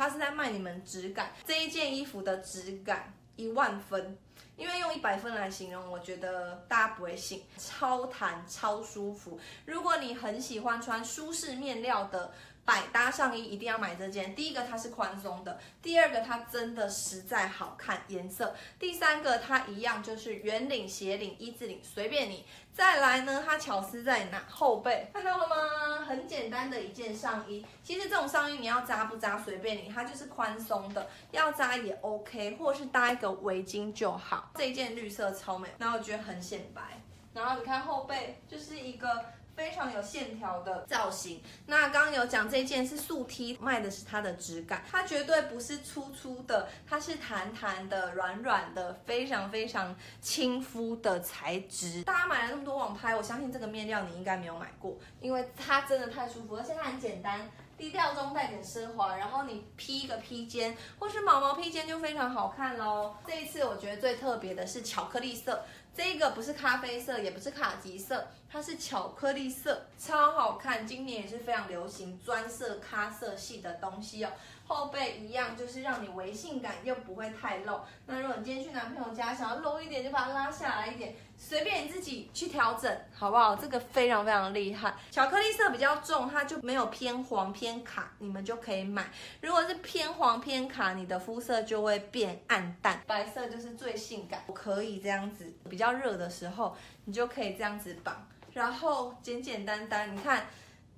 它是在卖你们质感。这一件衣服的质感一万分，因为用一百分来形容，我觉得大家不会信，超弹超舒服。如果你很喜欢穿舒适面料的。百搭上衣一定要买这件。第一个它是宽松的，第二个它真的实在好看颜色，第三个它一样就是圆领、斜领、一字领，随便你。再来呢，它巧思在哪？后背看到了吗？很简单的一件上衣。其实这种上衣你要扎不扎随便你，它就是宽松的，要扎也 OK，或是搭一个围巾就好。这一件绿色超美，然后我觉得很显白。然后你看后背就是一个。非常有线条的造型。那刚刚有讲这件是素 T，卖的是它的质感，它绝对不是粗粗的，它是弹弹的、软软的，非常非常亲肤的材质。大家买了那么多网拍，我相信这个面料你应该没有买过，因为它真的太舒服，而且它很简单，低调中带点奢华，然后你披一个披肩或是毛毛披肩就非常好看喽。这一次我觉得最特别的是巧克力色。这个不是咖啡色，也不是卡其色，它是巧克力色，超好看。今年也是非常流行专色咖色系的东西哦。后背一样，就是让你微性感又不会太露。那如果你今天去男朋友家，想要露一点，就把它拉下来一点，随便你自己去调整，好不好？这个非常非常厉害。巧克力色比较重，它就没有偏黄偏卡，你们就可以买。如果是偏黄偏卡，你的肤色就会变暗淡。白色就是最性感，可以这样子。比较热的时候，你就可以这样子绑，然后简简单单，你看。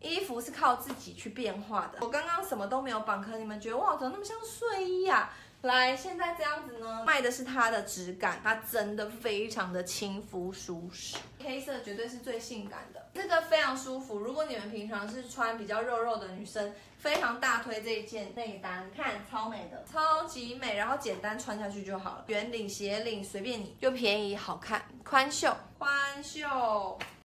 衣服是靠自己去变化的。我刚刚什么都没有绑，可你们觉得哇，怎么那么像睡衣啊？来，现在这样子呢，卖的是它的质感，它真的非常的亲肤舒适。黑色绝对是最性感的，这个非常舒服。如果你们平常是穿比较肉肉的女生，非常大推这一件内单，看超美的，超级美，然后简单穿下去就好了。圆领、斜领随便你，又便宜好看，宽袖，宽袖。